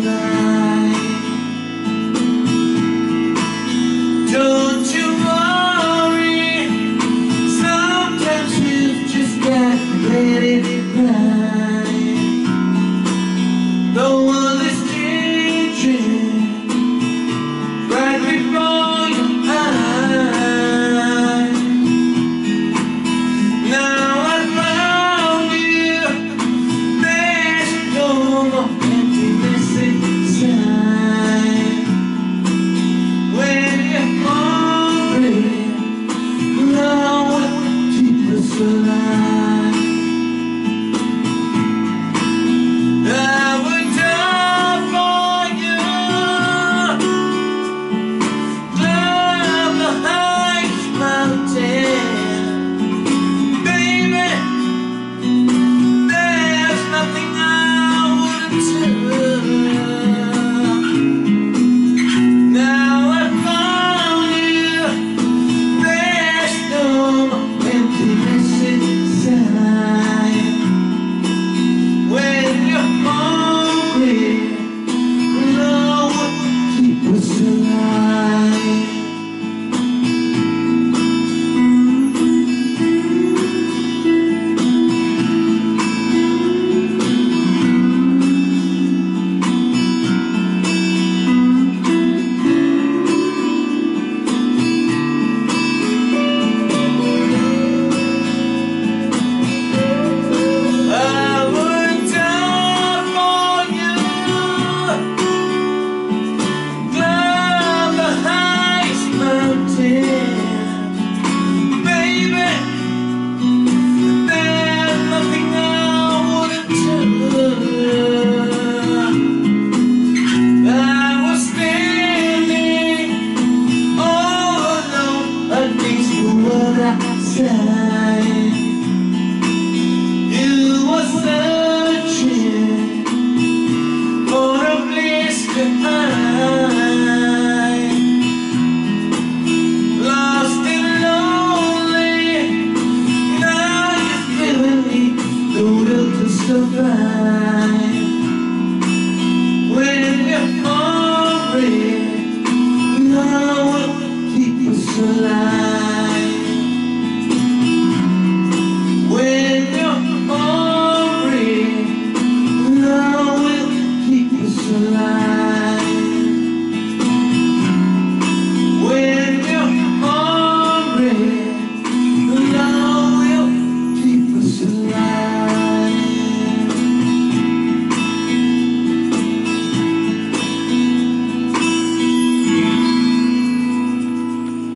us outside.